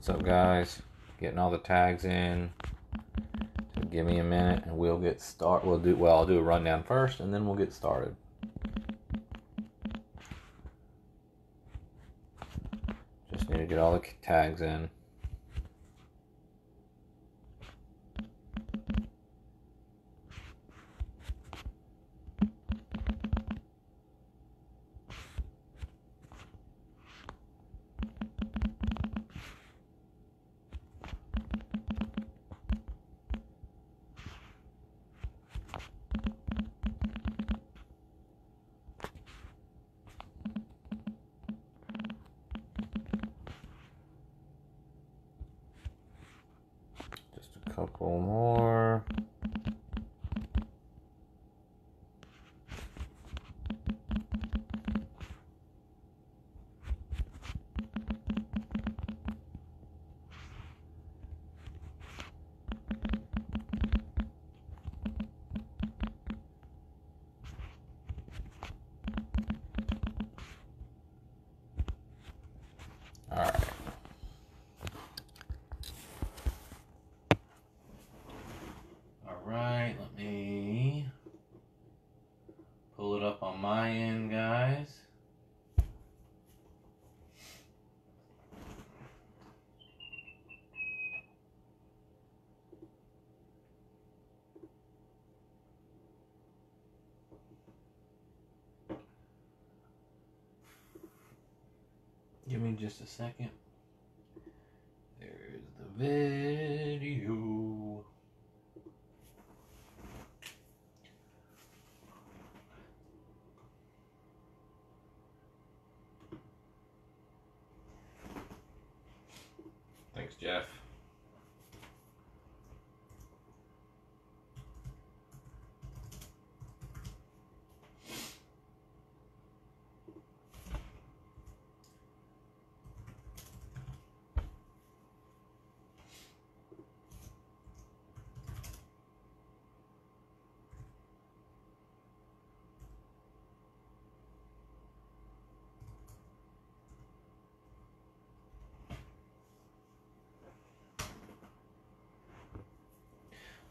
What's up, guys? Getting all the tags in. Give me a minute, and we'll get start. We'll do well. I'll do a rundown first, and then we'll get started. Just need to get all the tags in. Just a couple more. All right. All right, let me pull it up on my end, guys. Give me just a second. There's the video.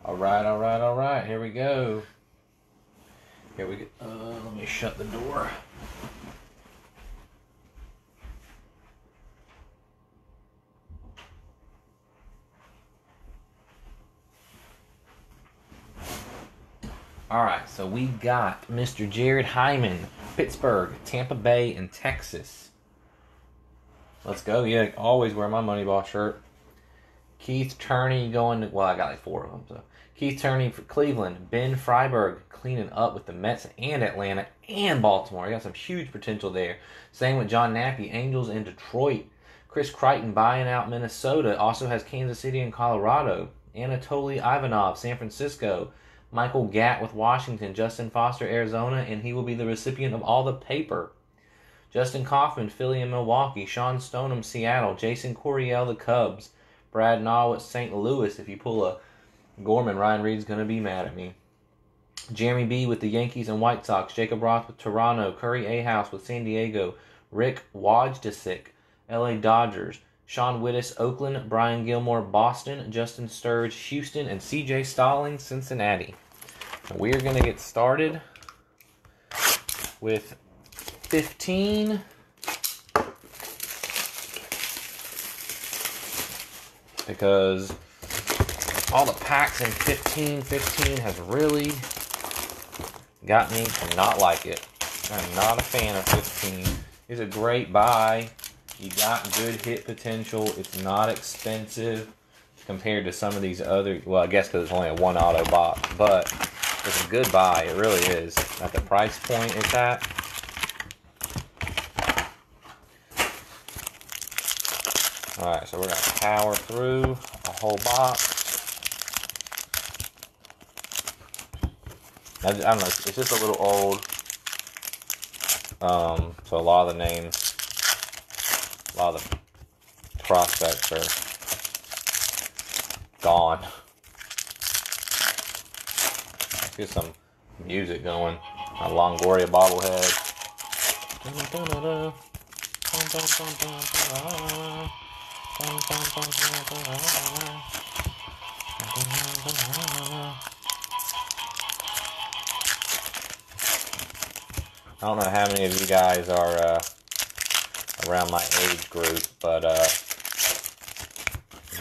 All right, all right, all right. Here we go. Here we go. Uh, let me shut the door. All right, so we got Mr. Jared Hyman, Pittsburgh, Tampa Bay, and Texas. Let's go. Yeah, always wear my Moneyball shirt. Keith Turney going to, well, I got like four of them. So Keith Turney for Cleveland, Ben Freiberg cleaning up with the Mets and Atlanta and Baltimore. You got some huge potential there. Same with John Nappy, Angels in Detroit. Chris Crichton buying out Minnesota. Also has Kansas City and Colorado. Anatoly Ivanov, San Francisco. Michael Gatt with Washington. Justin Foster, Arizona, and he will be the recipient of all the paper. Justin Kaufman, Philly and Milwaukee. Sean Stoneham, Seattle. Jason Coriel, the Cubs. Brad Naw with St. Louis. If you pull a Gorman, Ryan Reed's going to be mad at me. Jeremy B with the Yankees and White Sox. Jacob Roth with Toronto. Curry A. House with San Diego. Rick Wojcicki, LA Dodgers. Sean Wittes, Oakland. Brian Gilmore, Boston. Justin Sturge, Houston. And CJ Stalling, Cincinnati. We are going to get started with 15. Because all the packs in 15 15 has really got me to not like it. I'm not a fan of 15. It's a great buy. You got good hit potential. It's not expensive compared to some of these other. Well, I guess because it's only a one auto box, but it's a good buy. It really is. At the price point it's at. Alright, so we're to power through a whole box. I, I don't know, it's just a little old. Um, so a lot of the names, a lot of the prospects are gone. Let's get some music going. A Longoria bobblehead. Dun, dun, dun, I don't know how many of you guys are uh, around my age group, but uh,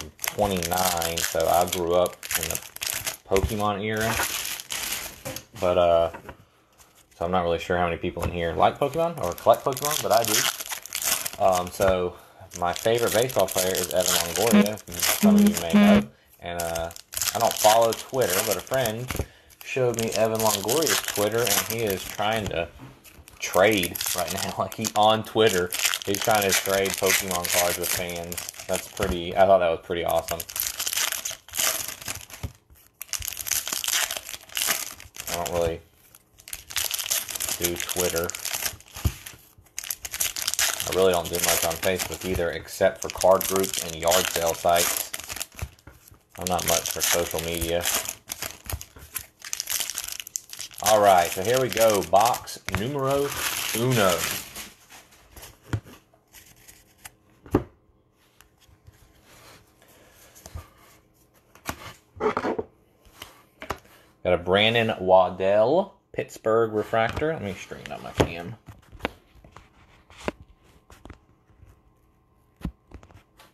I'm 29, so I grew up in the Pokemon era. But uh, so I'm not really sure how many people in here like Pokemon or collect Pokemon, but I do. Um, so my favorite baseball player is Evan Longoria. Some of you may know, and uh, I don't follow Twitter, but a friend showed me Evan Longoria's Twitter, and he is trying to trade right now. Like he on Twitter, he's trying to trade Pokemon cards with fans. That's pretty. I thought that was pretty awesome. I don't really do Twitter. I really don't do much on Facebook either, except for card groups and yard sale sites. I'm not much for social media. All right, so here we go. Box numero uno. Got a Brandon Waddell Pittsburgh refractor. Let me straighten out my cam.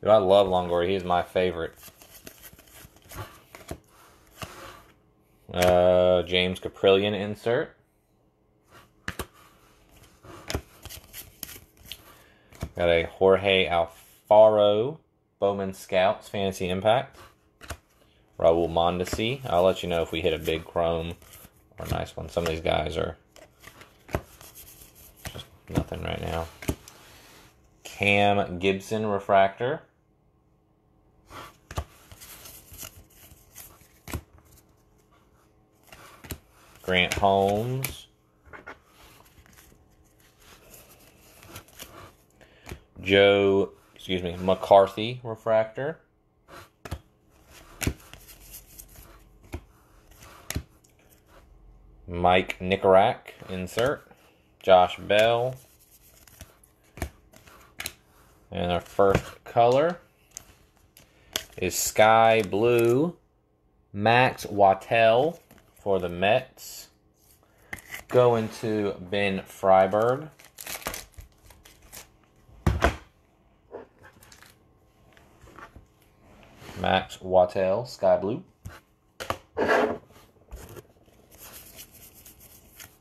Dude, I love Longoria. He's my favorite. Uh, James Kaprielian insert. Got a Jorge Alfaro Bowman Scouts Fantasy Impact. Raul Mondesi. I'll let you know if we hit a big chrome or a nice one. Some of these guys are just nothing right now. Cam Gibson Refractor. Grant Holmes. Joe, excuse me, McCarthy refractor. Mike Nikorak insert. Josh Bell. And our first color is Sky Blue. Max Wotell for the Mets. Going to Ben Freiberg. Max Wotell, Sky Blue.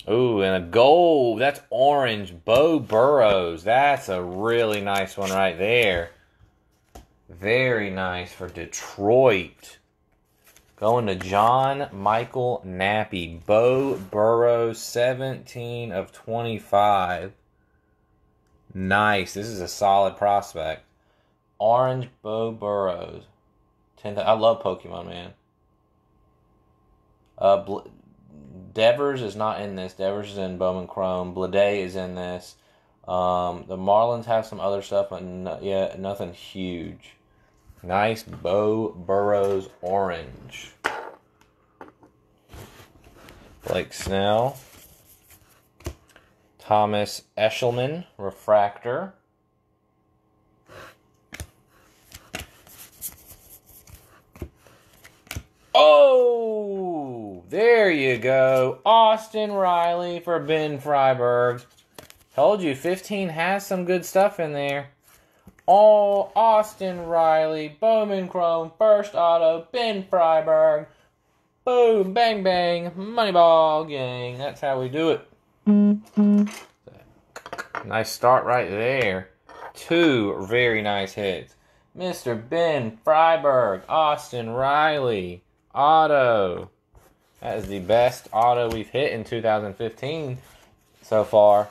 Ooh, and a gold. That's orange. Beau Burrows. That's a really nice one right there. Very nice for Detroit. Going to John Michael Nappy. Beau Burrows, 17 of 25. Nice. This is a solid prospect. Orange Beau Burrows. 10, I love Pokemon, man. Uh, Bl- Devers is not in this. Devers is in Bowman Chrome. Blade is in this. Um, the Marlins have some other stuff, but no, yeah, nothing huge. Nice Beau Burrows orange. Blake Snell. Thomas Eshelman refractor. Oh, there you go. Austin Riley for Ben Freiberg. Told you, 15 has some good stuff in there. All Austin Riley, Bowman Chrome, First Auto, Ben Freiberg. Boom, bang, bang, Moneyball gang. That's how we do it. Nice start right there. Two very nice hits. Mr. Ben Freiberg, Austin Riley, auto. That is the best auto we've hit in 2015 so far.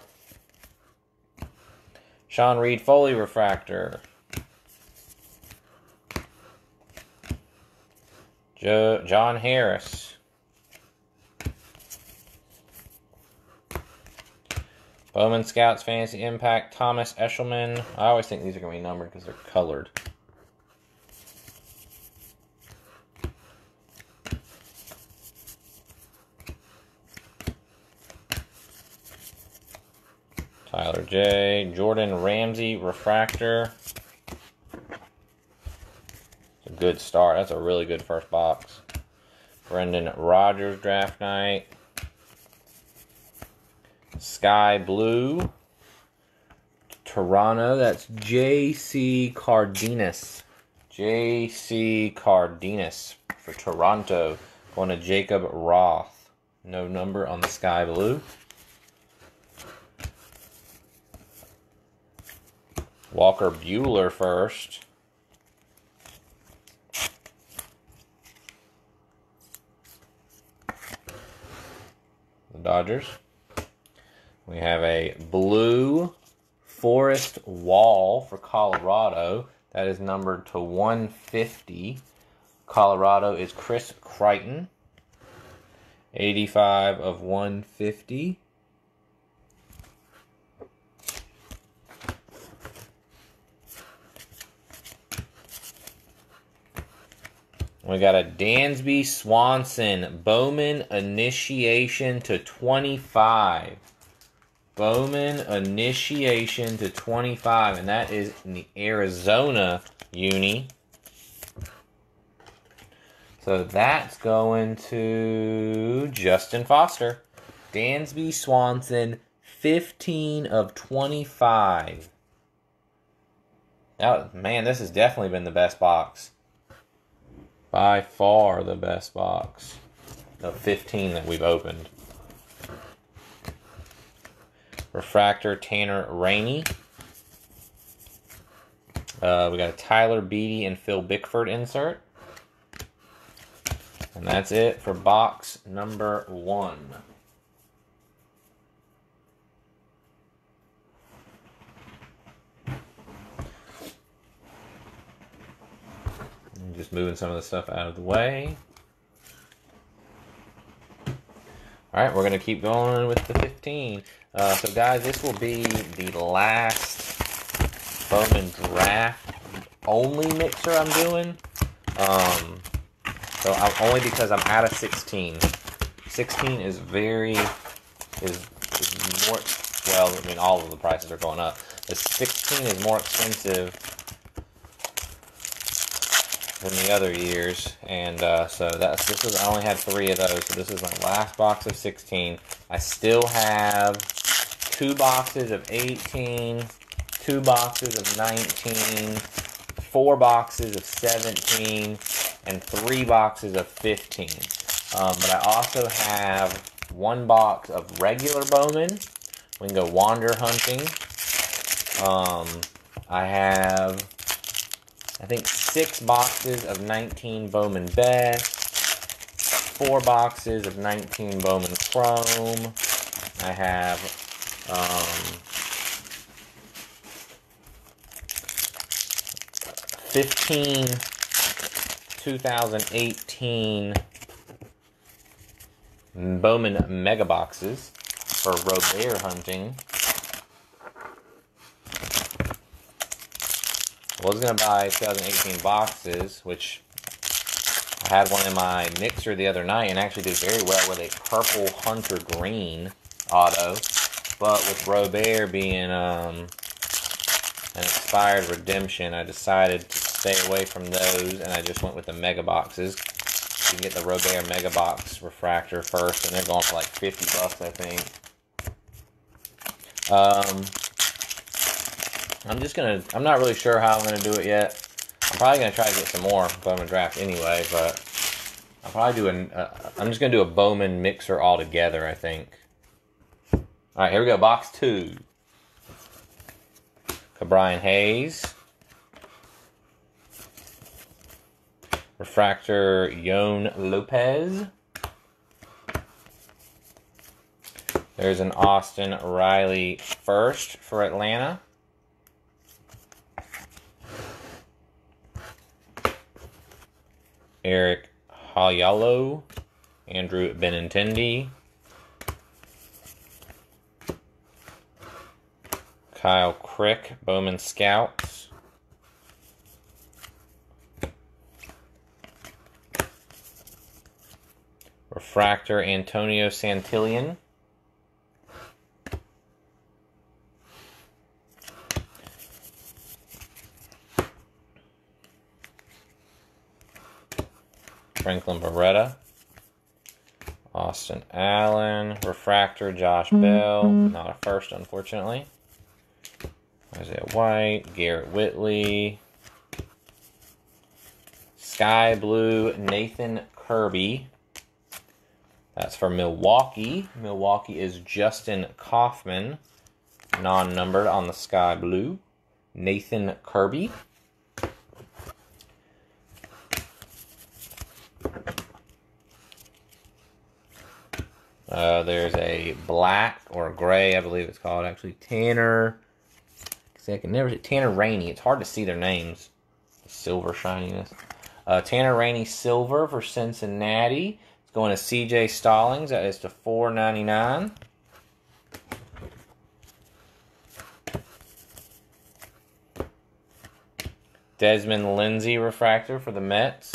Sean Reid-Foley refractor. Jo- John Harris. Bowman Scouts Fantasy Impact. Thomas Eshelman. I always think these are going to be numbered because they're colored. Tyler J. Jordan Ramsey Refractor. a good start. That's a really good first box. Brendan Rodgers draft night. Sky Blue. Toronto. That's J.C. Cardenas. J.C. Cardenas for Toronto. Going to Jacob Roth. No number on the Sky Blue. Walker Buehler first. The Dodgers. We have a blue Forrest Wall for Colorado. That is numbered to 150. Colorado is Chris Crichton. 85 of 150. We got a Dansby Swanson Bowman initiation to 25. Bowman initiation to 25, and that is in the Arizona uni. So that's going to Justin Foster. Dansby Swanson, 15 of 25. Oh, man, this has definitely been the best box. By far the best box of 15 that we've opened. Refractor Tanner Rainey. Uh, we got a Tyler Beede and Phil Bickford insert. And that's it for box number one. Just moving some of the stuff out of the way. All right, we're going to keep going with the 15. Uh, so, guys, this will be the last Bowman draft only mixer I'm doing. Um, so, I'm, only because I'm out of 16. 16 is very, is, is more, well, I mean, all of the prices are going up. The 16 is more expensive than the other years, and uh, so that's this is I only had three of those, so this is my last box of 16. I still have two boxes of 18, two boxes of 19, four boxes of 17, and three boxes of 15. Um, but I also have one box of regular Bowman. We can go wander hunting. Um, I have I think six boxes of 19 Bowman Best, four boxes of 19 Bowman Chrome. I have um, 15 2018 Bowman Mega Boxes for Robert hunting. Was going to buy 2018 boxes, which I had one in my mixer the other night and actually did very well with a purple hunter green auto. But with Robert being um, an expired redemption, I decided to stay away from those and I just went with the mega boxes. You can get the Robert mega box refractor first, and they're going for like 50 bucks, I think. Um, I'm just gonna, I'm not really sure how I'm gonna do it yet. I'm probably gonna try to get some more Bowman draft anyway, but I'll probably do an, uh, I'm just gonna do a Bowman mixer all together, I think. Alright, here we go, box two. Brian Hayes. Refractor Yon Lopez. There's an Austin Riley first for Atlanta. Eric Hayalo, Andrew Benintendi, Kyle Crick, Bowman Scouts. Refractor Antonio Santillan. Franklin Barreto. Austin Allen. Refractor, Josh mm-hmm. Bell. Not a first, unfortunately. Isaiah White. Garrett Whitley. Sky Blue, Nathan Kirby. That's for Milwaukee. Milwaukee is Justin Kaufman, non numbered on the Sky Blue. Nathan Kirby. Uh, there's a black or gray, I believe it's called actually. Tanner. See, I can never Tanner Rainey. It's hard to see their names. Silver shininess. Uh, Tanner Rainey silver for Cincinnati. It's going to CJ Stallings. That is to four ninety nine. Desmond Lindsay refractor for the Mets.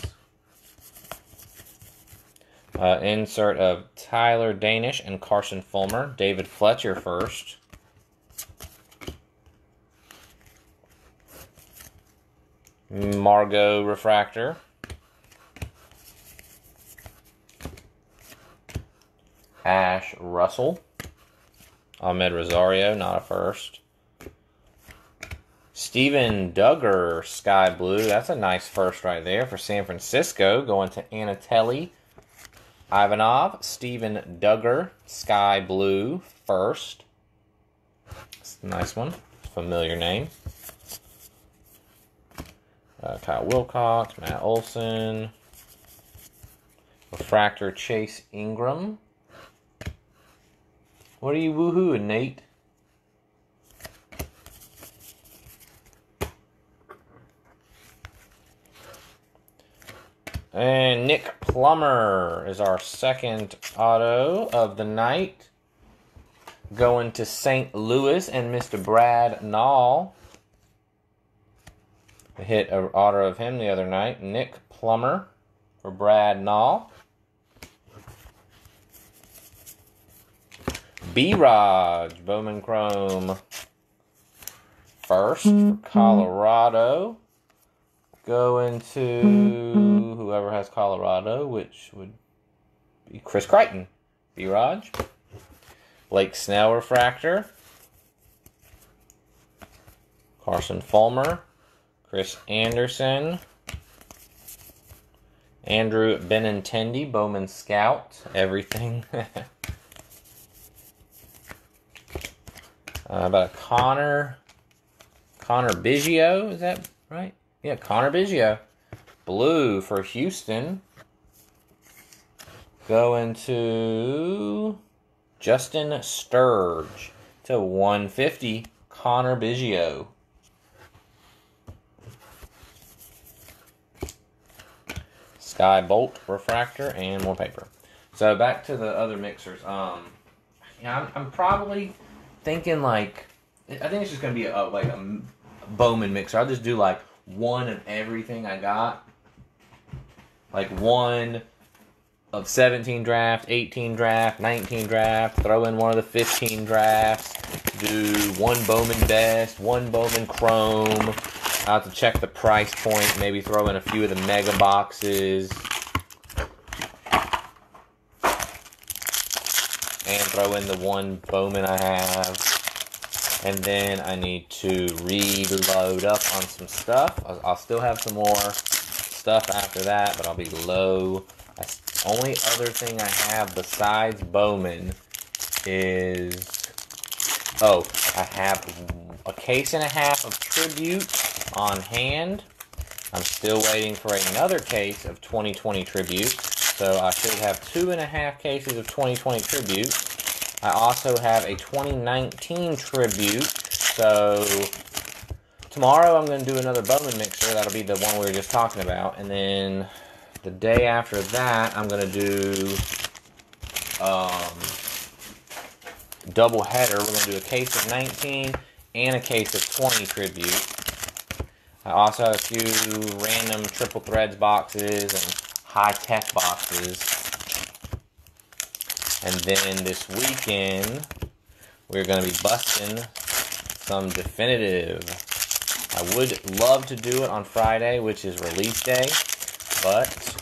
Uh, insert of Tyler Danish and Carson Fulmer. David Fletcher first. Margot refractor. Ash Russell. Amed Rosario, not a first. Steven Duggar, Sky Blue. That's a nice first right there for San Francisco. Going to Anatoly. Ivanov, Steven Duggar, Sky Blue, first. It's a nice one. Familiar name. Uh, Kyle Wilcox, Matt Olson. Refractor Chase Ingram. What are you woohooing, Nate? And Nick Plummer is our second auto of the night. Going to St. Louis and Mr. Brad Nall. I hit an auto of him the other night. Nick Plummer for Brad Nall. B Raj, Bowman Chrome. First for Colorado. Going to whoever has Colorado, which would be Chris Crichton. B Raj. Blake Snell Refractor. Carson Fulmer. Chris Anderson. Andrew Benintendi, Bowman Scout. Everything. uh, about Connor. Connor Biggio, is that right? Yeah, Connor Biggio. Blue for Houston. Going to Justin Sturge to 150. Connor Biggio. Sky Bolt refractor and more paper. So back to the other mixers. Um, yeah, I'm, I'm probably thinking like I think it's just gonna be a, like a Bowman mixer. I'll just do like one of everything I got. Like one of 17 draft, 18 draft, 19 draft, throw in one of the 15 drafts, do one Bowman Best, one Bowman Chrome. i have to check the price point, maybe throw in a few of the mega boxes. And throw in the one Bowman I have. And then I need to reload up on some stuff. I'll, I'll still have some more stuff after that, but I'll be low. Only other thing I have besides Bowman is... Oh, I have a case and a half of Tribute on hand. I'm still waiting for another case of 2020 Tribute. So I should have two and a half cases of 2020 Tribute. I also have a 2019 tribute. So tomorrow I'm going to do another Bowman mixer. That'll be the one we were just talking about. And then the day after that, I'm going to do um, double header. We're going to do a case of 19 and a case of 20 tribute. I also have a few random triple threads boxes and high tech boxes and then this weekend, we're going to be busting some definitive. I would love to do it on Friday, which is release day, but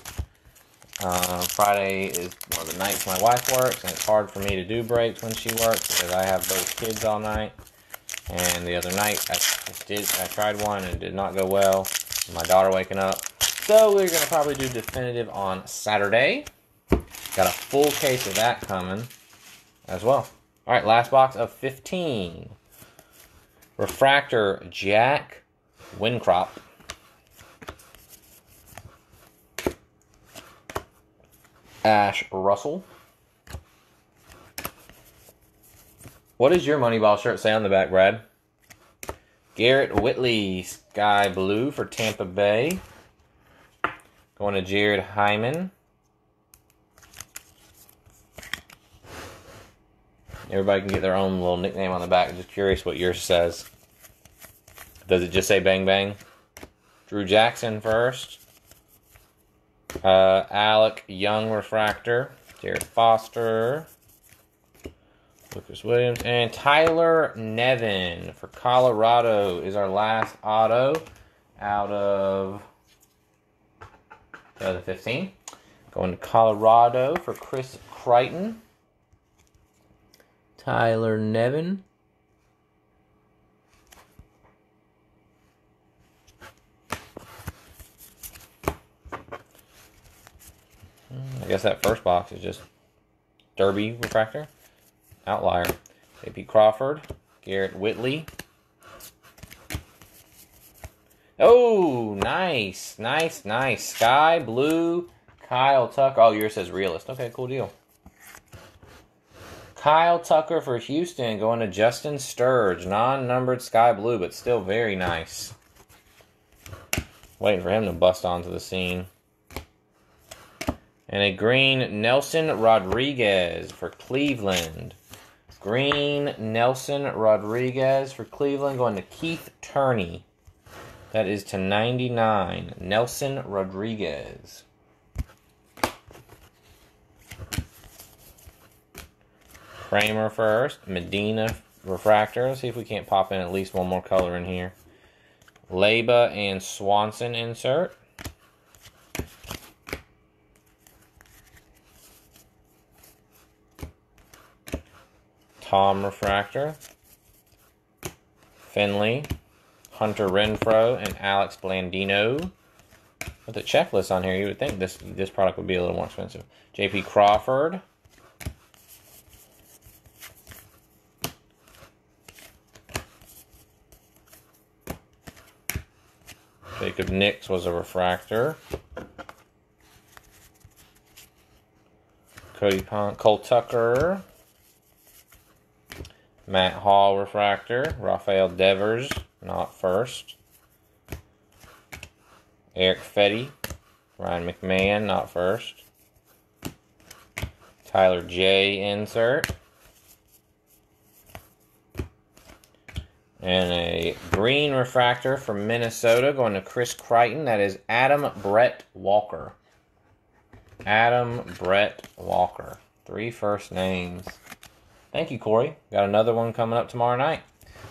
Uh, Friday is one of the nights my wife works, and it's hard for me to do breaks when she works because I have both kids all night. And the other night, I, did I tried one and it did not go well. My daughter waking up, so we're gonna probably do definitive on Saturday. Got a full case of that coming as well. All right, last box of 15. Refractor Jack Winthrop. Ash Russell. What does your Moneyball shirt say on the back, Brad? Garrett Whitley, Sky Blue for Tampa Bay. Going to Jared Hyman. Everybody can get their own little nickname on the back. I'm just curious what yours says. Does it just say Bang Bang? Drew Jackson first. Uh, Alec Young Refractor. Jared Foster. Lucas Williams. And Tyler Nevin for Colorado is our last auto out of 2015. Going to Colorado for Chris Crichton. Tyler Nevin. I guess that first box is just Derby refractor, outlier. AP Crawford, Garrett Whitley. Oh, nice, nice, nice. Sky blue, Kyle Tucker. Oh, yours says realist. Okay, cool deal. Kyle Tucker for Houston going to Justin Sturge. Non numbered sky blue, but still very nice. Waiting for him to bust onto the scene. And a green Nelson Rodriguez for Cleveland. Green Nelson Rodriguez for Cleveland going to Keith Turney. That is to 99. Nelson Rodriguez. Kramer first. Medina refractor. Let's see if we can't pop in at least one more color in here. Leba and Swanson insert. Tom refractor. Finley. Hunter Renfroe and Alex Blandino. With the checklist on here, you would think this this product would be a little more expensive. J.P. Crawford. Jacob Nix was a refractor. Cody Pont, Cole Tucker. Matt Hall refractor. Rafael Devers, not first. Erick Fedde. Ryan McMahon, not first. Tyler Jay insert. And a green refractor from Minnesota going to Chris Crichton. That is Adam Brett Walker. Adam Brett Walker. Three first names. Thank you, Corey. Got another one coming up tomorrow night.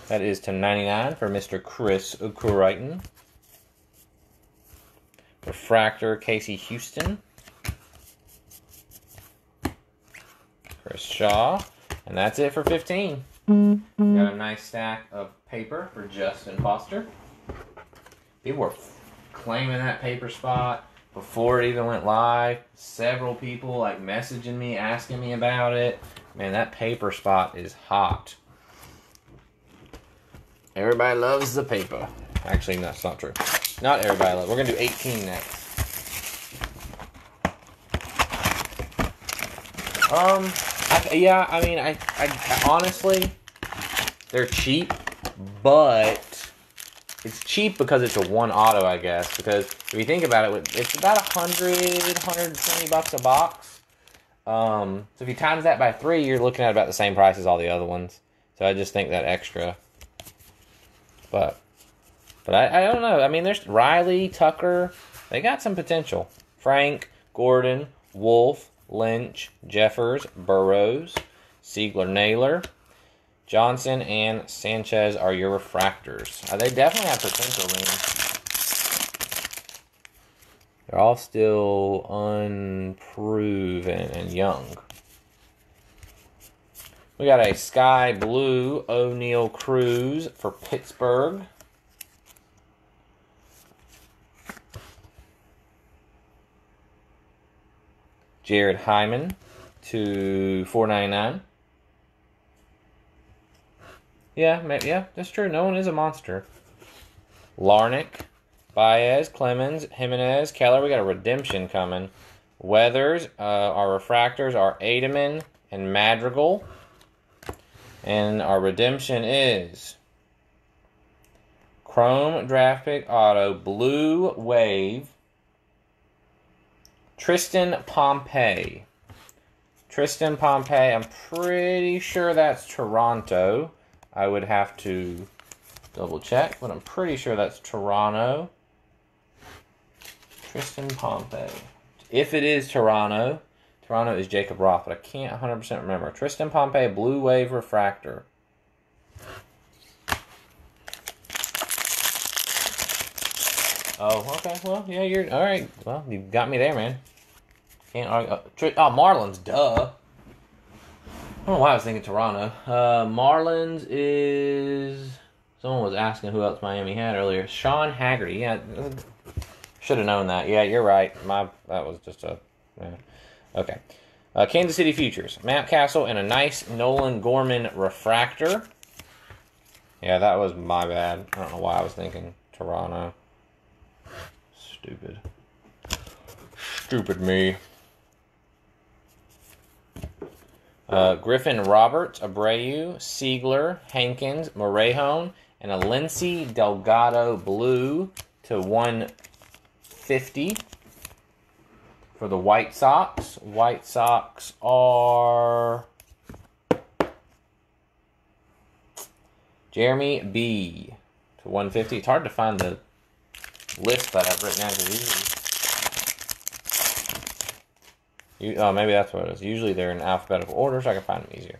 That is to 99 for Mr. Chris Crichton. Refractor Casey Houston. Chris Shaw. And that's it for 15. Got a nice stack of paper for Justin Foster. People were claiming that paper spot before it even went live. Several people like messaging me, asking me about it. Man, that paper spot is hot. Everybody loves the paper. Actually, that's not true. Not everybody loves. We're gonna do 18 next. Um, I, yeah, I mean, I, I, I honestly, they're cheap, but it's cheap because it's a one auto, I guess. Because if you think about it, it's about 100, 120 bucks a box. Um, so if you times that by three, you're looking at about the same price as all the other ones. So I just think that extra. But, but I, I don't know. I mean, there's Riley, Tucker. They got some potential. Frank, Gordon, Wolf, Lynch, Jeffers, Burrows, Siegler, Naylor, Johnson, and Sanchez are your refractors. Uh, they definitely have potential. They're all still unproven and young. We got a sky blue O'Neill Cruz for Pittsburgh. Jared Hyman to four ninety nine. Yeah, yeah, that's true. No one is a monster. Larnach, Baez, Clemens, Jimenez, Keller. We got a redemption coming. Weathers, uh, our refractors are Ademan and Madrigal. And our redemption is Chrome Draft Pick Auto Blue Wave Tristan Pompey. Tristan Pompey, I'm pretty sure that's Toronto. I would have to double check, but I'm pretty sure that's Toronto. Tristan Pompey. If it is Toronto, Toronto is Jacob Roth, but I can't 100% remember. Tristan Pompey, Blue Wave Refractor. Oh, okay. Well, yeah, you're all right. Well, you got me there, man. Can't argue. Uh, oh, Marlins, duh. I don't know why I was thinking Toronto. Uh, Marlins is. Someone was asking who else Miami had earlier. Sean Haggerty. Yeah, should have known that. Yeah, you're right. My that was just a. Yeah. Okay. Uh, Kansas City Futures. Matt Castle, and a nice Nolan Gorman refractor. Yeah, that was my bad. I don't know why I was thinking Toronto. Stupid. Stupid me. Uh, Griffin Roberts, Abreu, Siegler, Hankins, Morejón, and a Lency Delgado blue to 150 for the White Sox. White Sox are Jeremy B to 150. It's hard to find the list that I've written out usually. You, oh, maybe that's what it is. Usually they're in alphabetical order, so I can find them easier.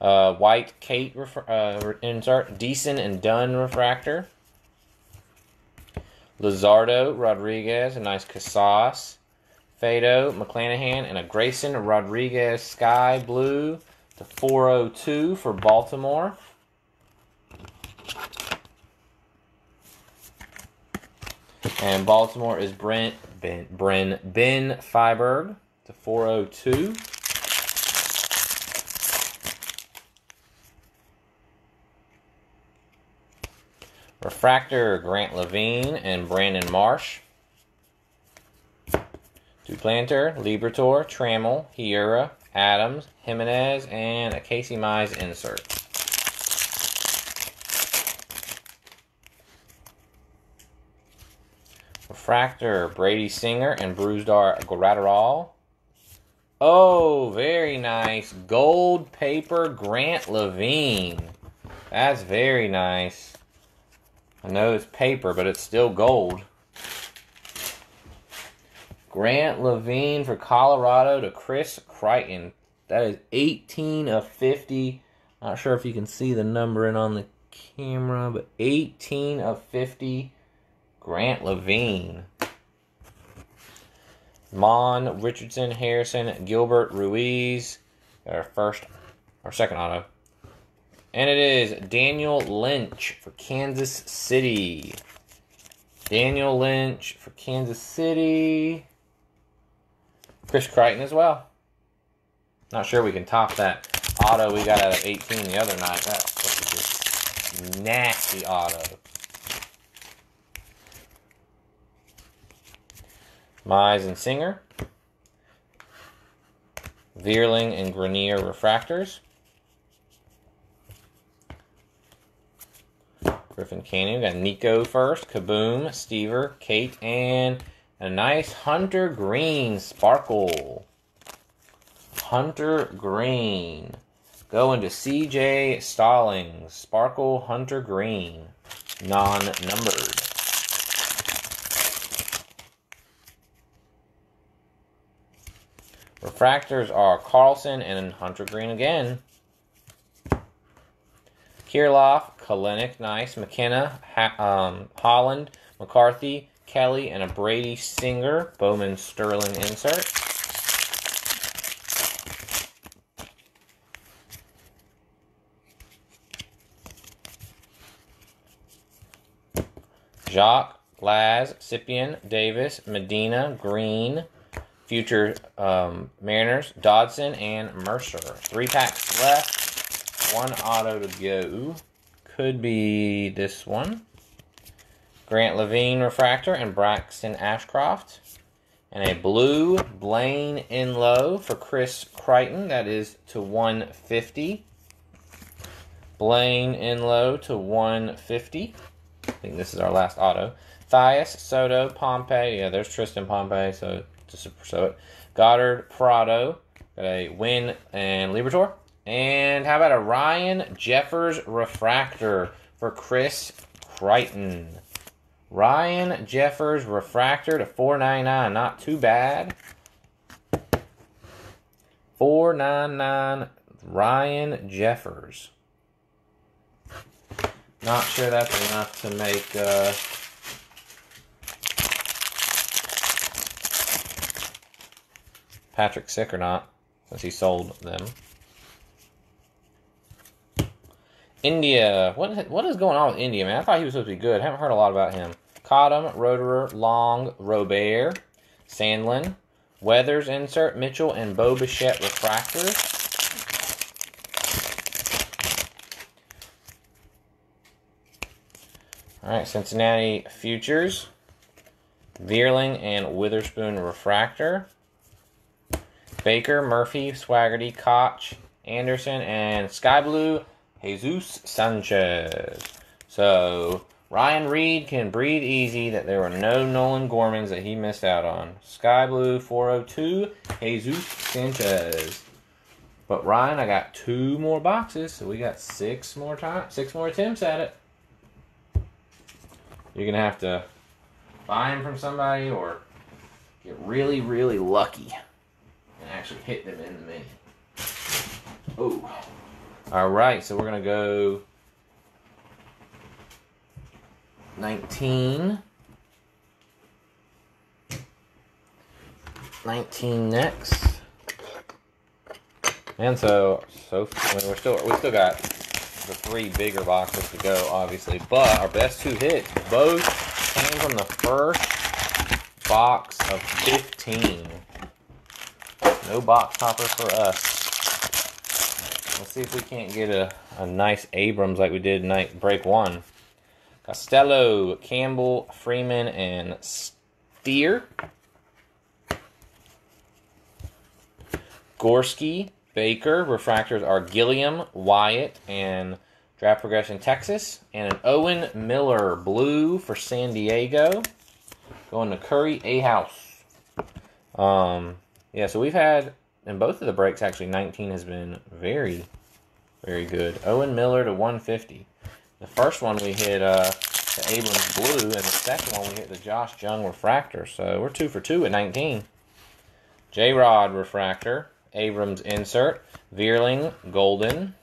Uh, white Kate refer, uh, insert. Deason and Dunn refractor. Luzardo Rodriguez, a nice Casas. Fado McClanahan, and a Grayson Rodriguez Sky Blue to 402 for Baltimore. And Baltimore is Brent Ben Bren Ben Fiberg to 402. Refractor Grant Lavigne and Brandon Marsh. Duplantier, Liberatore, Trammell, Hiura, Adams, Jimenez, and a Casey Mize insert. Refractor, Brady Singer and Brusdar Graterol. Oh, very nice. Gold paper Grant Lavigne. That's very nice. I know it's paper, but it's still gold. Grant Lavigne for Colorado to Chris Crichton. That is 18 of 50. Not sure if you can see the numbering on the camera, but 18 of 50. Grant Lavigne. Mon, Richardson, Harrison, Gilbert, Ruiz. Our first, our second auto. And it is Daniel Lynch for Kansas City. Daniel Lynch for Kansas City. Chris Crichton as well. Not sure we can top that auto we got out of 18 the other night. That's just nasty auto. Mize and Singer. Vierling and Grenier refractors. Griffin Conine. We got Nico first, Kaboom, Stever, Kate, and a nice Hunter Green Sparkle. Hunter Green. Going to CJ Stallings. Sparkle Hunter Green. Non numbered. Refractors are Carlson and Hunter Green again. Kirilloff, Kelenic, nice. McKenna, ha- um, Holland, McCarthy, Kelly, and a Brady Singer Bowman Sterling insert. Jacques, Laz, Scipion, Davis, Medina, Green, Future um, Mariners, Dodson, and Mercer. Three packs left. One auto to go. Could be this one. Grant Lavigne Refractor and Braxton Ashcroft. And a blue Blayne Enlow for Chris Crichton. That is to 150. Blayne Enlow to 150. I think this is our last auto. Thias, Soto, Pompey. Yeah, there's Tristan Pompey, so just so it. Goddard, Prado. A Win and Liberatore. And how about a Ryan Jeffers Refractor for Chris Crichton? Ryan Jeffers Refractor to 499. Not too bad. 499 Ryan Jeffers. Not sure that's enough to make uh, Patrick sick or not, since he sold them. India. What what is going on with India, man? I thought he was supposed to be good. I haven't heard a lot about him. Cottom, Roederer, Long, Robert, Sandlin, Weathers insert, Mitchell, and Bo Bichette refractors. All right, Cincinnati Futures, Vierling, and Witherspoon refractor. Baker, Murphy, Swaggerty, Koch, Anderson, and Sky Blue, Jesus Sanchez. So Ryan Reed can breathe easy that there were no Nolan Gormans that he missed out on. Sky Blue 402, Jesus Sanchez. But Ryan, I got two more boxes, so we got six more time, six more attempts at it. You're gonna have to buy them from somebody or get really, really lucky actually hit them in the mini. Oh. All right, so we're gonna go 19. 19 next. And so, so we're still we still got the three bigger boxes to go, obviously. But our best two hits both came from the first box of 15. No box topper for us. Let's see if we can't get a, a nice Abrams like we did night break one. Costello, Campbell, Freeman, and Steer. Gorski, Baker. Refractors are Gilliam, Wyatt, and Draft Progression Texas. And an Owen Miller Blue for San Diego. Going to Curry A House. Um, yeah, so we've had in both of the breaks actually 19 has been very, very good. Owen Miller to 150. The first one we hit uh, the Abrams Blue, and the second one we hit the Josh Jung Refractor. So we're two for two at 19. J Rod Refractor. Abrams insert, Vierling Golden,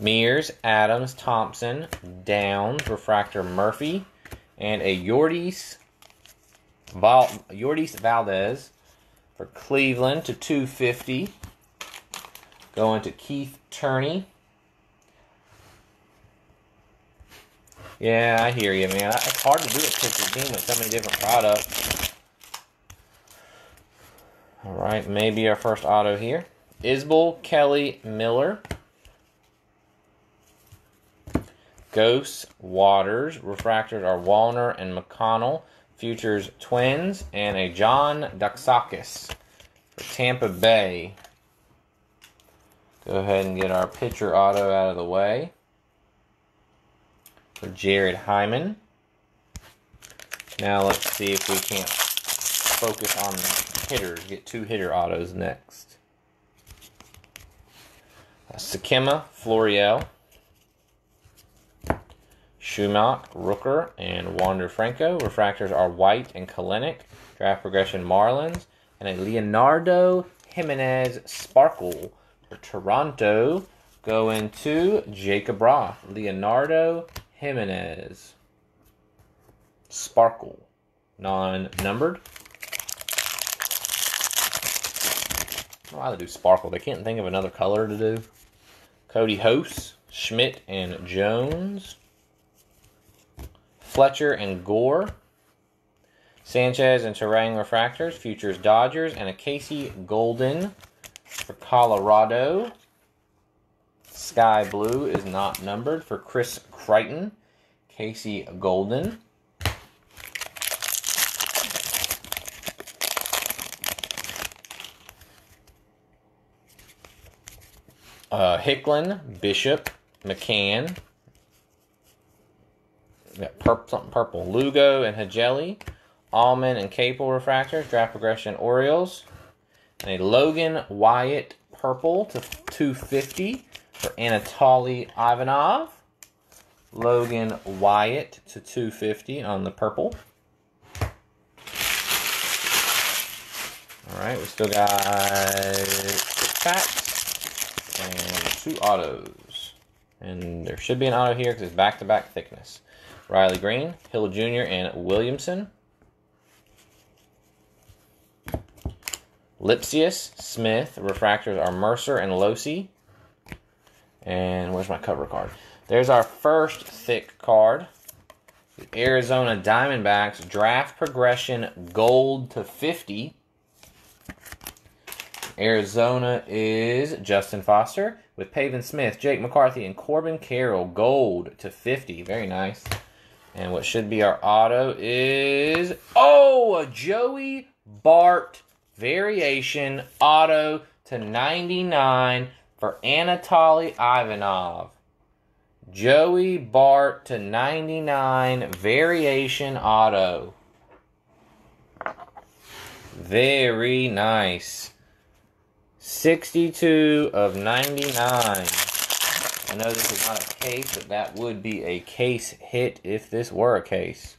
Mears, Adams, Thompson, Downs, Refractor Murphy, and a Yordys, Val, Valdes for Cleveland to 250. Going to Keith Turney. Yeah, I hear you, man. It's hard to do a pitcher team with so many different products. All right, maybe our first auto here. Isbel, Kelly, Miller. Ghosts, Waters. Refractors are Wallner and McConnell. Futures, Twins. And a John Doxakis for Tampa Bay. Go ahead and get our pitcher auto out of the way. For Jared Hyman. Now let's see if we can't focus on hitters. Get two hitter autos next. Uh, Sakima, Florial, Schumach, Rooker, and Wander Franco. Refractors are White and Kelenic. Draft progression Marlins. And a Leonardo Jimenez Sparkle for Toronto. Going to Jacob Roth. Leonardo Jimenez. Sparkle, non-numbered. Why they do sparkle? They can't think of another color to do. Cody Hose, Schmidt and Jones, Fletcher and Gore, Sanchez and Terang Refractors, Futures Dodgers, and a Casey Golden for Colorado. Sky Blue is not numbered for Chris Crichton. Casey Golden. Uh, Hicklin, Bishop, McCann. Got purple, something purple. Lugo and Hageli. Almond and Capel refractors. Draft progression Orioles. And a Logan Wyatt purple to 250 for Anatoly Ivanov. Logan Wyatt to 250 on the purple. All right, we still got six packs and two autos. And there should be an auto here because it's back-to-back -back thickness. Riley Green, Hill Jr., and Williamson. Lipsius, Smith. Refractors are Mercer and Losi. And where's my cover card? There's our first thick card. The Arizona Diamondbacks draft progression gold to 50. Arizona is Justin Foster with Pavin Smith, Jake McCarthy, and Corbin Carroll gold to 50. Very nice. And what should be our auto is oh, a Joey Bart variation auto to 99 for Anatoly Ivanov. Joey Bart to 99 variation auto. Very nice. 62 of 99. I know this is not a case, but that would be a case hit if this were a case.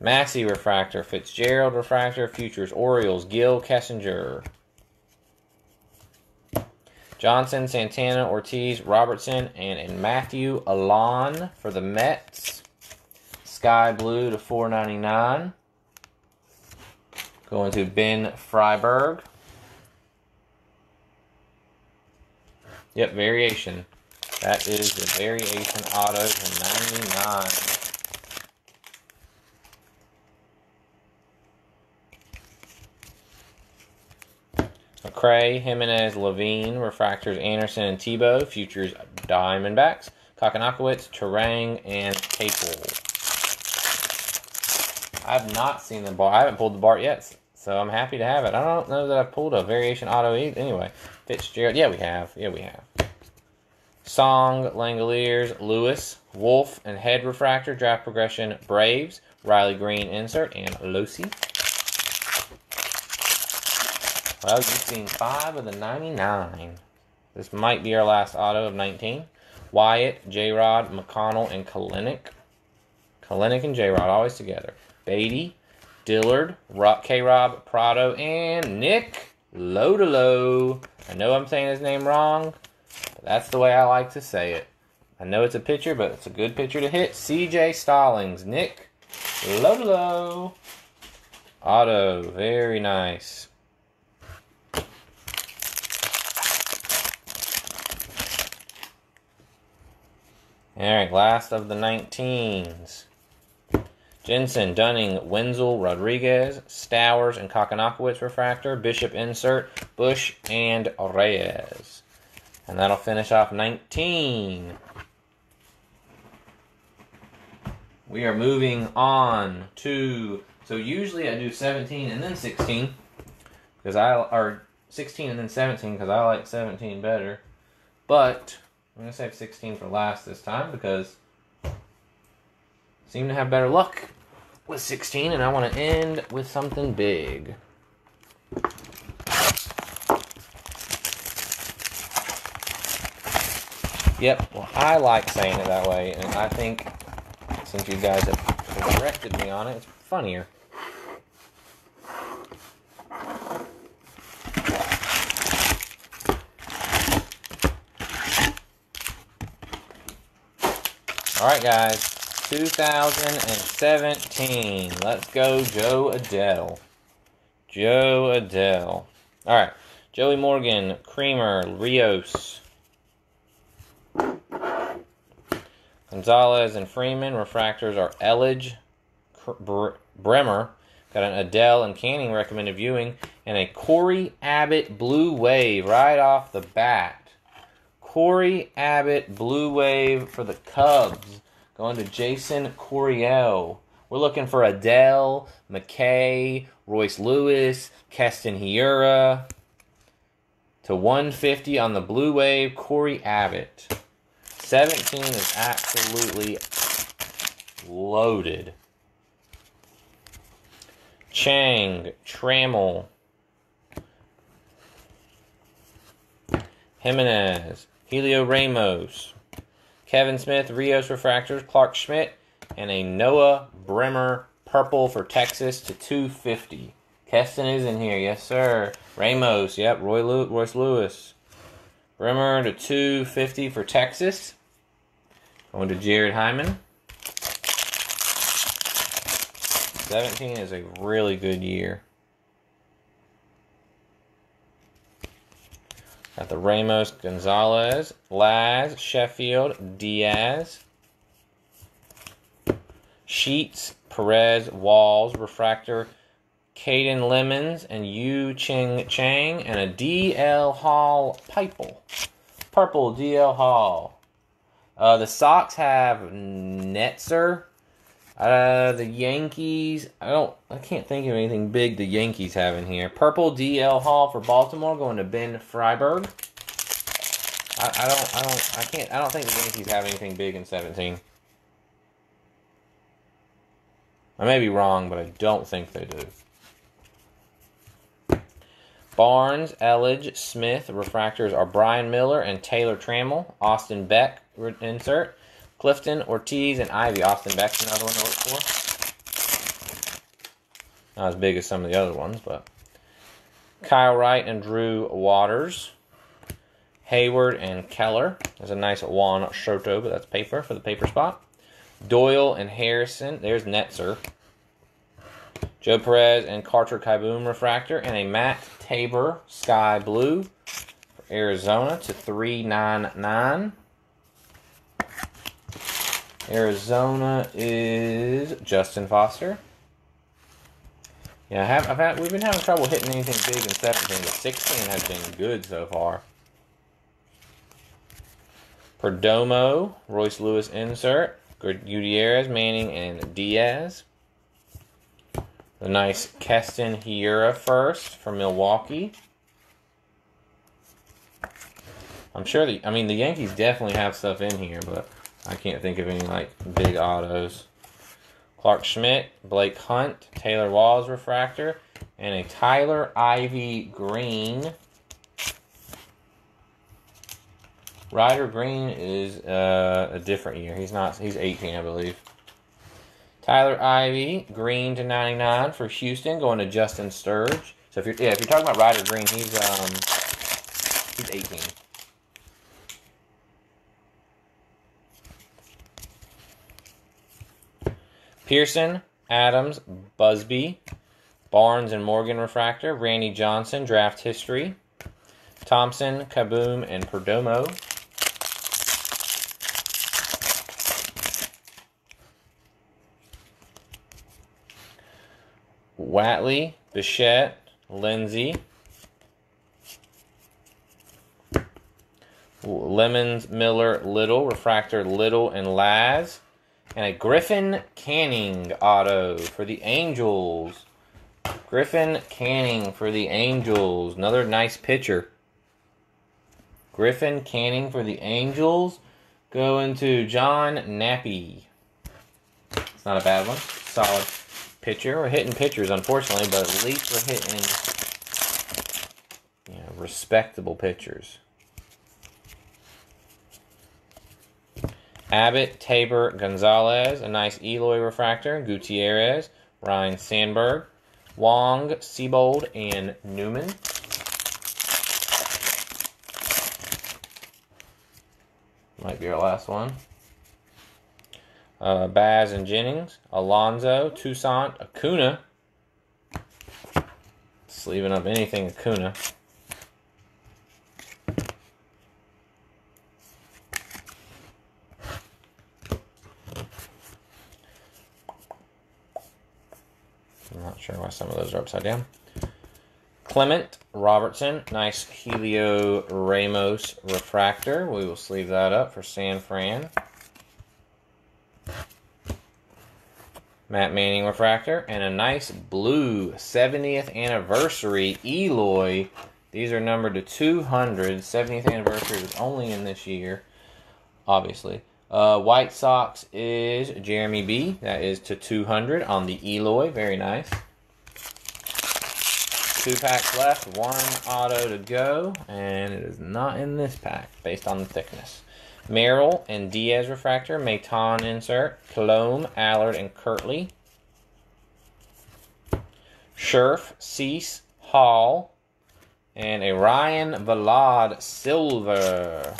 Massey refractor, Fitzgerald refractor, Futures Orioles, Gil Kessinger. Johnson, Santana, Ortiz, Robertson, and a Matthew Allan for the Mets. Sky Blue to 499. Going to Ben Freiberg. Yep, variation. That is the variation auto to 99. McCray, Jimenez, Lavigne, Refractors, Anderson, and Tebow, Futures, Diamondbacks, Kakanakowitz, Terang, and Capel. I have not seen the bar. I haven't pulled the Bart yet, so I'm happy to have it. I don't know that I've pulled a variation auto either. Anyway, Fitzgerald. Yeah, we have. Yeah, we have. Song, Langeliers, Lewis, Wolf, and Head Refractor, Draft Progression, Braves, Riley Green Insert, and Losi. Well, you've seen five of the 99. This might be our last auto of 19. Wyatt, J-Rod, McConnell, and Kelenic. Kelenic and J-Rod always together. Beatty, Dillard, K-Rob, Prado, and Nick Lodolo. I know I'm saying his name wrong, that's the way I like to say it. I know it's a pitcher, but it's a good pitcher to hit. CJ Stallings, Nick Lodolo. Auto, very nice. Alright, last of the 19s. Jensen, Dunning, Wenzel, Rodriguez, Stowers, and Kakanakowitz refractor, Bishop insert, Bush, and Reyes. And that'll finish off 19. We are moving on to so usually I do 17 and then 16 because I or 16 and then 17 because I like 17 better. But I'm going to save 16 for last this time because I seem to have better luck with 16 and I want to end with something big. Yep, well, I like saying it that way, and I think since you guys have corrected me on it, it's funnier. All right, guys. 2017. Let's go, Jo Adell. Jo Adell. All right. Joey Morgan, Creamer, Rios. Gonzalez and Freeman. Refractors are Elledge, Bremer. Got an Adell and Canning recommended viewing. And a Corey Abbott Blue Wave right off the bat. Corey Abbott Blue Wave for the Cubs. Going to Jason Coryell. We're looking for Adell, McKay, Royce Lewis, Keston Hiura. To 150 on the Blue Wave, Corey Abbott. 17 is absolutely loaded. Chang, Trammell, Jimenez, Helio Ramos, Kevin Smith, Rios Refractors, Clark Schmidt, and a Noah Bremer purple for Texas to 250. Keston is in here, yes sir. Ramos, yep. Roy Lew- Royce Lewis, Bremer to 250 for Texas. Going to Jared Hyman. 17 is a really good year. Got the Ramos, Gonzalez, Laz, Sheffield, Diaz, Sheets, Perez, Walls, Refractor, Caden Lemons, and Yu-Cheng Chang, and a DL Hall Purple. Purple DL Hall. Uh, the Sox have Netzer. Uh, the Yankees, I don't, I can't think of anything big the Yankees have in here. Purple DL Hall for Baltimore going to Ben Freiberg. I, I don't, I don't, I can't, I don't think the Yankees have anything big in 17. I may be wrong, but I don't think they do. Barnes, Elledge, Smith, refractors are Brian Miller and Taylor Trammell. Austin Beck insert. Clifton, Ortiz, and Ivey. Austin Beck's another one to look for. Not as big as some of the other ones, but. Kyle Wright and Drew Waters. Hayward and Keller. There's a nice Juan Soto, but that's paper for the paper spot. Doyle and Harrison. There's Netzer. Joe Perez and Carter Kieboom refractor. And a Matt Tabor Sky Blue for Arizona to 399. Arizona is Justin Foster. Yeah, I have, I've had, we've been having trouble hitting anything big in 17, but 16 has been good so far. Perdomo, Royce Lewis insert, Gutierrez, Manning, and Diaz. The nice Keston Hiura first from Milwaukee. I'm sure the, I mean, the Yankees definitely have stuff in here, but I can't think of any like big autos. Clark Schmidt, Blake Hunt, Taylor Walls refractor, and a Tyler Ivey Green. Ryder Green is uh, a different year. He's not. He's 18, I believe. Tyler Ivey Green to 99 for Houston, going to Justin Sturge. So if you're yeah, if you're talking about Ryder Green, he's um he's 18. Pearson, Adams, Busby, Barnes and Morgan refractor, Randy Johnson draft history, Thompson, Kaboom, and Perdomo. Watley, Bichette, Lindsay, Lemons, Miller, Little, Refractor, Little, and Laz. And a Griffin Canning auto for the Angels. Griffin Canning for the Angels. Another nice pitcher. Griffin Canning for the Angels. Going to John Nappy. It's not a bad one. Solid pitcher. We're hitting pitchers, unfortunately, but at least we're hitting you know, respectable pitchers. Abbott, Tabor, Gonzalez, a nice Eloy refractor, Gutierrez, Ryne Sandberg, Wong, Seabold, and Newman. Might be our last one. uh, Baz and Jennings, Alonso, Toussaint, Acuna. Sleeving up anything Acuna. I'm not sure why some of those are upside down. Clement Robertson, nice Helio Ramos refractor. We will sleeve that up for San Fran. Matt Manning refractor and a nice blue 70th anniversary Eloy. These are numbered to 200. 70th anniversary is only in this year, obviously. Uh, White Sox is Jeremy B. That is to 200 on the Eloy. Very nice. Two packs left, one auto to go, and it is not in this pack based on the thickness. Merrill and Diaz refractor, Maton insert, Colome, Allard, and Kirtley. Scherf, Cease, Hall, and a Ryan Vilade silver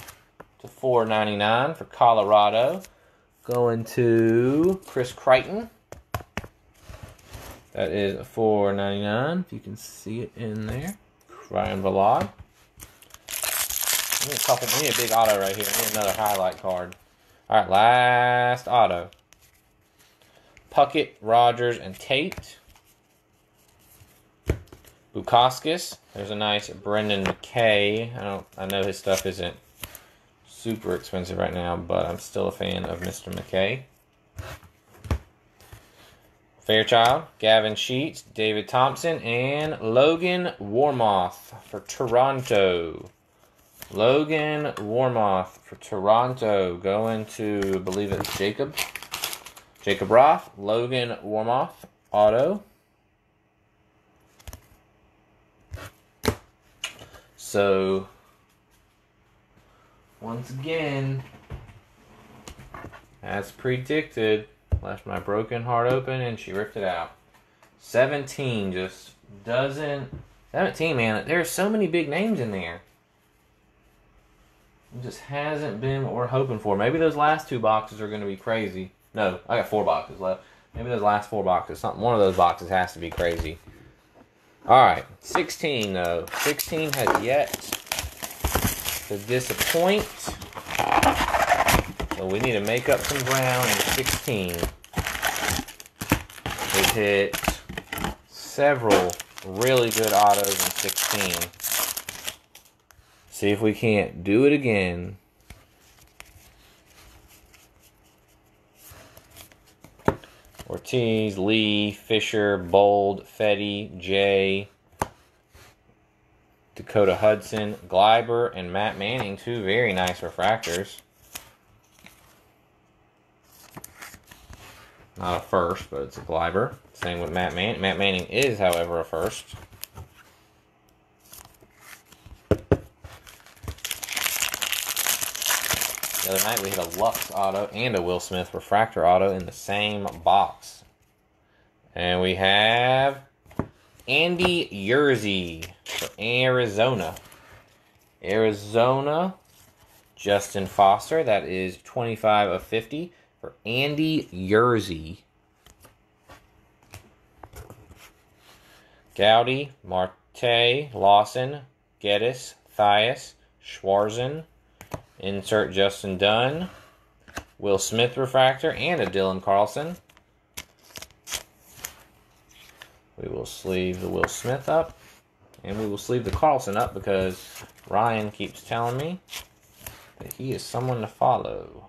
to 4.99 for Colorado. Going to Chris Crichton. That is $4.99. If you can see it in there. Ryan Vilade. I need a a big auto right here. I need another highlight card. All right, last auto. Puckett, Rogers, and Tate. Bukauskas. There's a nice Brendan McKay. I don't. I know his stuff isn't super expensive right now, but I'm still a fan of Mr. McKay. Fairchild, Gavin Sheets, David Thompson, and Logan Warmoth for Toronto. Logan Warmoth for Toronto going to, I believe it's Jacob. Jacob Roth, Logan Warmoth, auto. So, once again, as predicted, left my broken heart open and she ripped it out. 17 just doesn't. 17, man, there's so many big names in there. It just hasn't been what we're hoping for. Maybe those last two boxes are going to be crazy. No, I got four boxes left. Maybe those last four boxes, something, one of those boxes has to be crazy. All right, 16 though. 16 has yet to disappoint. So we need to make up some ground in 16. We hit several really good autos in 16. See if we can't do it again. Ortiz, Lee, Fisher, Bold, Fetty, Jay, Dakota Hudson, Gleyber, and Matt Manning. Two very nice refractors. Not a first, but it's a Gleyber. Same with Matt Manning. Matt Manning is, however, a first. The other night we had a Lux auto and a Will Smith refractor auto in the same box. And we have Andy Yerzy for Arizona. Arizona, Justin Foster. That is 25 of 50 for Andy Yerzy. Gowdy, Marte, Lawson, Geddes, Thias, Schwarzen, Insert Justin Dunn, Will Smith refractor, and a Dylan Carlson. We will sleeve the Will Smith up, and we will sleeve the Carlson up because Ryan keeps telling me that he is someone to follow.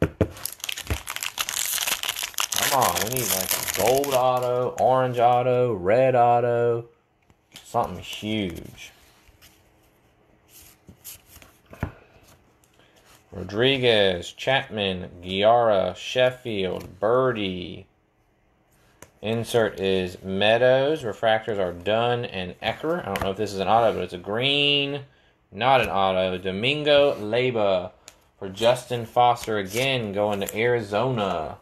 Come on, we need like gold auto, orange auto, red auto, something huge. Rodriguez, Chapman, Guiara, Sheffield, Birdie. Insert is Meadows. Refractors are Dunn and Ecker. I don't know if this is an auto, but it's a green. Not an auto. Domingo Leyba for Justin Foster again going to Arizona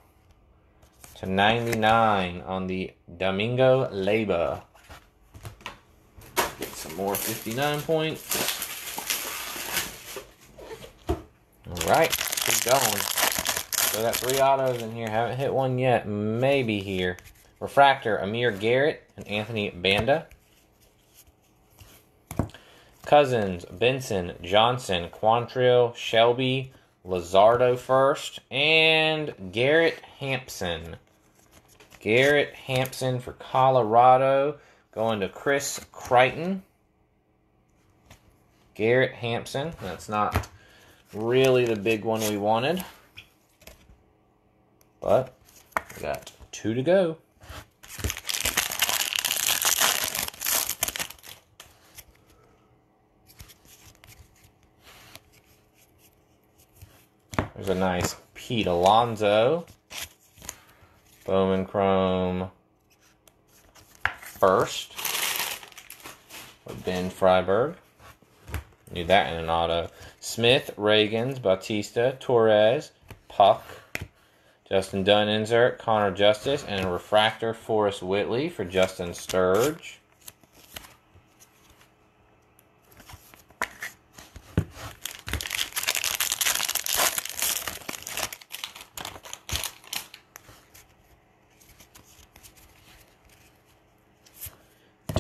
to 99 on the Domingo Leyba. Get some more 59 points. All right, keep going. So got three autos in here. Haven't hit one yet. Maybe here. Refractor, Amir Garrett and Anthony Banda. Cousins, Benson, Johnson, Quantrill, Shelby, Luzardo first, and Garrett Hampson. Garrett Hampson for Colorado. Going to Chris Crichton. Garrett Hampson. That's not really the big one we wanted. But we got two to go. There's a nice Pete Bowman Chrome first. With Ben Freiberg. Need that in an auto. Smith, Ragans, Bautista, Torres, Puck, Justin Dunn insert, Connor Justice, and a refractor Forrest Whitley for Justin Sturge.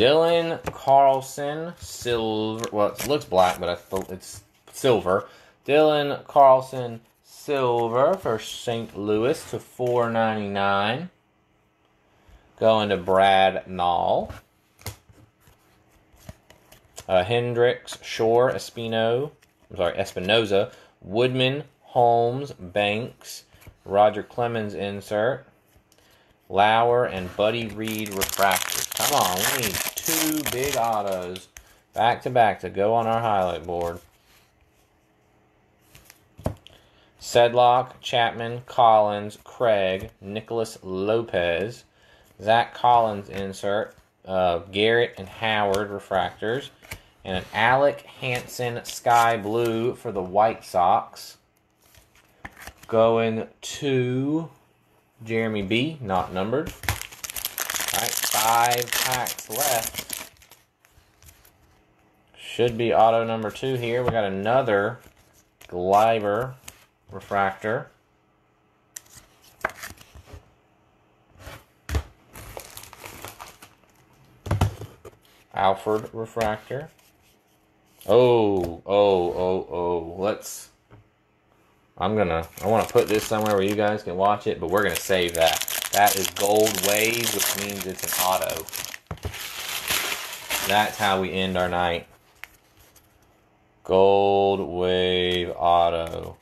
Dylan Carlson, silver. Well, it looks black, but I thought it's silver. Dylan Carlson, silver for St. Louis to four ninety nine. Going to Brad Nall. Uh, Hendricks, Shore, Espino. I'm sorry, Espinoza, Woodman, Holmes, Banks, Roger Clemens insert. Lauer and Buddy Reed refractors. Come on, we need two big autos back to back to go on our highlight board. Sedlock, Chapman, Collins, Craig, Nicholas Lopez, Zach Collins insert, uh, Garrett and Howard refractors, and an Alec Hansen Sky Blue for the White Sox. Going to Jeremy B, not numbered. Five packs left. Should be auto number two here. We got another Gleyber refractor. Alfred refractor. Oh, oh, oh, oh. Let's. I'm gonna. I want to put this somewhere where you guys can watch it, but we're gonna save that. That is gold wave, which means it's an auto. That's how we end our night. Gold wave auto.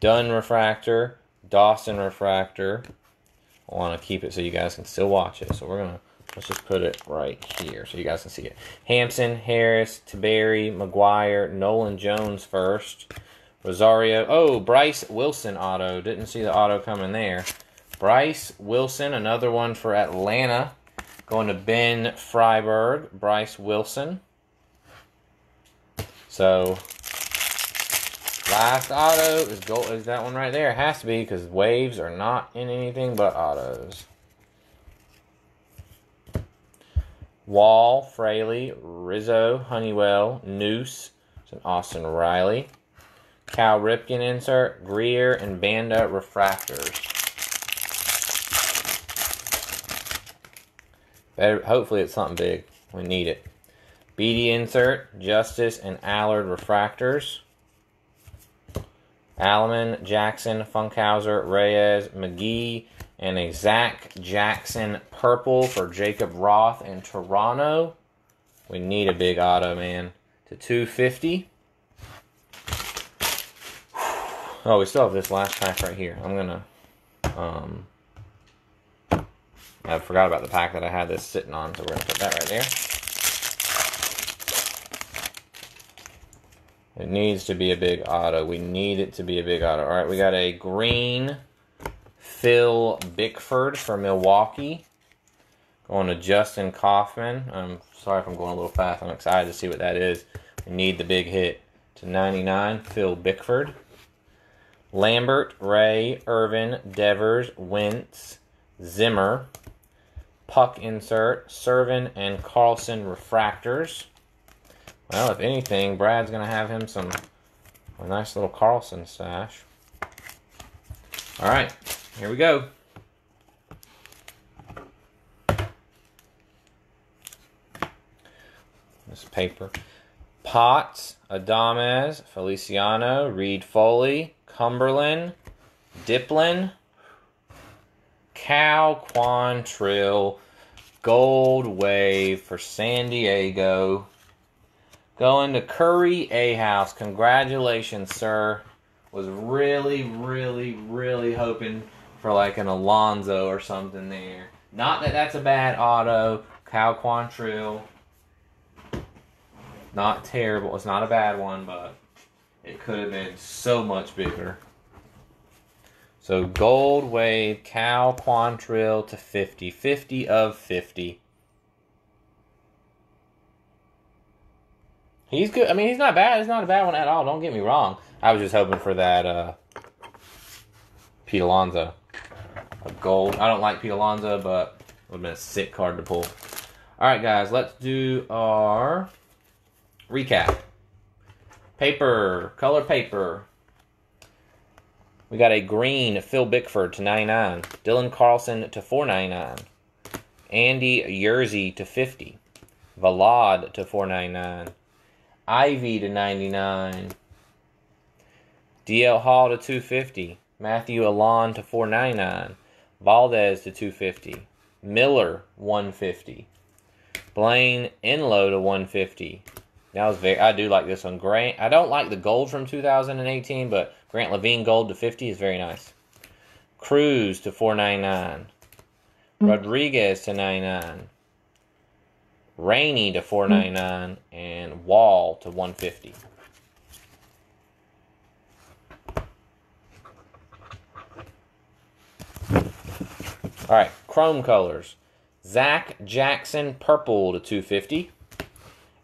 Dunn refractor, Dawson refractor. I want to keep it so you guys can still watch it. So we're gonna let's just put it right here so you guys can see it. Hampson, Harris, Tiberi, McGuire, Nolan Jones first. Rosario. Oh, Bryce Wilson auto. Didn't see the auto coming there. Bryce Wilson, another one for Atlanta. Going to Ben Freiberg. Bryce Wilson. So Last auto is gold. Is that one right there? It has to be because waves are not in anything but autos. Wall, Fraley, Rizzo, Honeywell, Noose, it's an Austin Riley. Cal Ripken insert, Greer, and Banda refractors. Better, hopefully it's something big. We need it. BD insert, Justice, and Allard refractors. Alleman, Jackson, Funkhouser, Reyes, McGee, and a Zach Jackson purple for Jacob Roth in Toronto. We need a big auto, man. To 250. Oh, we still have this last pack right here. I'm gonna um I forgot about the pack that I had this sitting on, so we're gonna put that right there. It needs to be a big auto. We need it to be a big auto. All right, we got a green Phil Bickford for Milwaukee. Going to Justin Kaufman. I'm sorry if I'm going a little fast. I'm excited to see what that is. We need the big hit. To 99, Phil Bickford. Lambert, Ray, Irvin, Devers, Wentz, Zimmer, Puck insert, Servin, and Carlson refractors. Well, if anything, Brad's going to have him some a nice little Carlson stash. All right, here we go. This paper. Potts, Adames, Feliciano, Reid-Foley, Cumberland, Diplin, Cal Quantrill, Gold Wave for San Diego. Going to Curry A House. Congratulations, sir. Was really, really, really hoping for like an Alonso or something there. Not that that's a bad auto. Cal Quantrill. Not terrible. It's not a bad one, but it could have been so much bigger. So Gold Wave, Cal Quantrill to 50. 50 of 50. He's good. I mean, he's not bad. It's not a bad one at all. Don't get me wrong. I was just hoping for that uh, Pete Alonso. A gold. I don't like Pete Alonso, but it would have been a sick card to pull. All right, guys. Let's do our recap. Paper. Color paper. We got a green Phil Bickford to 99. Dylan Carlson to 499. Andy Yerzy to 50. Vilade to 499. Ivey to 99. DL Hall to 250. Matthew Allan to 499. Valdes to 250. Miller 150. Blayne Enlow to 150. That was very. I do like this one. Grant. I don't like the gold from 2018, but Grant Lavigne gold to 50 is very nice. Cruz to 499. Hmm. Rodriguez to 99. Rainey to 499 and Wall to 150. All right, chrome colors. Zach Jackson purple to 250.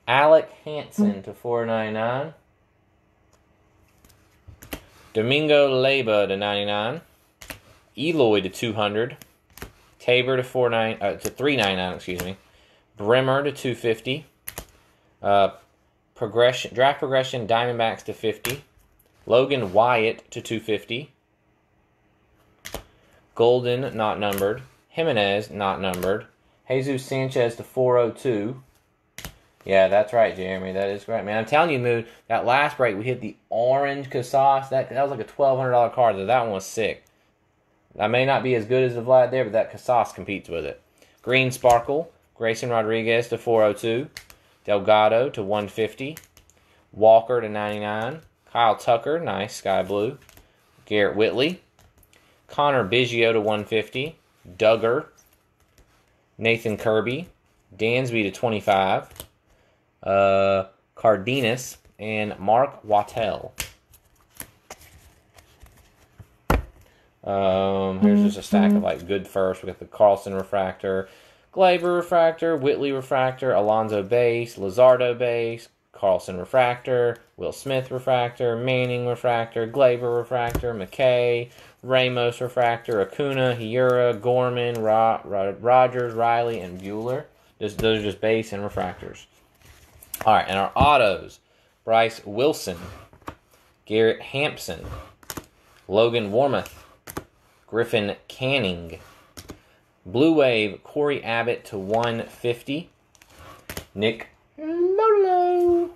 Alec Hansen to 499. Domingo Leyba to 99. Eloy to 200. Tabor to 49 uh, to 399, excuse me. Bremer to 250. Uh, progression draft progression Diamondbacks to 50. Logan Wyatt to 250. Golden not numbered. Jimenez not numbered. Jesus Sanchez to 402. Yeah, that's right, Jeremy. That is right, man. I'm telling you, Mood, that last break we hit the orange Casas. That that was like a twelve hundred dollar card. That one was sick. I may not be as good as the Vlad there, but that Casas competes with it. Green Sparkle, Grayson Rodriguez to 402. Delgado to 150. Walker to 99. Kyle Tucker, nice, sky blue. Garrett Whitley. Connor Biggio to 150. Duggar. Nathan Kirby. Dansby to 25. Uh, Cardenas. And Mark Wotell. Um, here's just a stack of like good first. We got the Carlson refractor, Gleyber refractor, Whitley refractor, Alonso base, Luzardo base, Carlson refractor, Will Smith refractor, Manning refractor, Gleyber refractor, McKay, Ramos refractor, Acuna, Hiura, Gorman, Ro- Ro- Rogers, Riley, and Buehler. Just, those are just base and refractors. All right, and our autos: Bryce Wilson, Garrett Hampson, Logan Warmoth, Griffin Canning. Blue Wave, Corey Abbott to 150. Nick Lolo.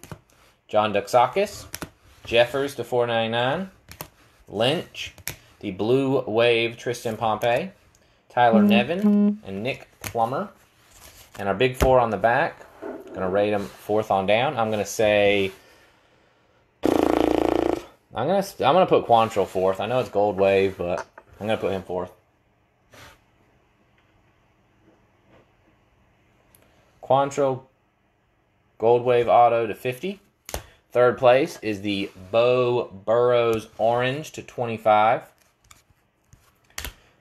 John Doxakis. Jeffers to 499. Lynch. The Blue Wave, Tristan Pompey. Tyler mm-hmm. Nevin and Nick Plummer. And our big four on the back. Gonna rate them fourth on down. I'm gonna say I'm gonna I'm gonna put Quantrill fourth. I know it's Gold Wave, but I'm gonna put him fourth. Quantrill Gold Wave Auto to 50. Third place is the Beau Burrows Orange to 25.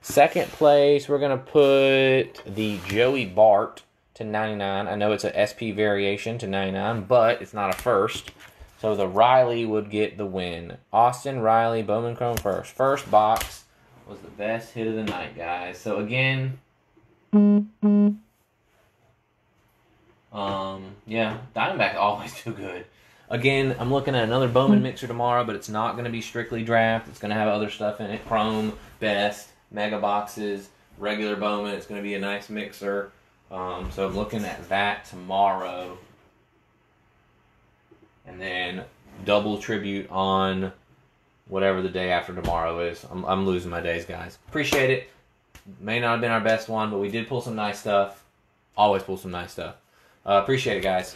Second place, we're going to put the Joey Bart to 99. I know it's a SP variation to 99, but it's not a first. So the Riley would get the win. Austin Riley, Bowman Chrome first. First box was the best hit of the night, guys. So again, um, yeah, Diamondbacks always do good. Again, I'm looking at another Bowman mixer tomorrow, but it's not going to be strictly draft. It's going to have other stuff in it: Chrome, Best, Mega Boxes, regular Bowman. It's going to be a nice mixer. Um, so I'm looking at that tomorrow, and then double tribute on whatever the day after tomorrow is. I'm, I'm losing my days, guys. Appreciate it. May not have been our best one, but we did pull some nice stuff. Always pull some nice stuff. Uh, appreciate it, guys.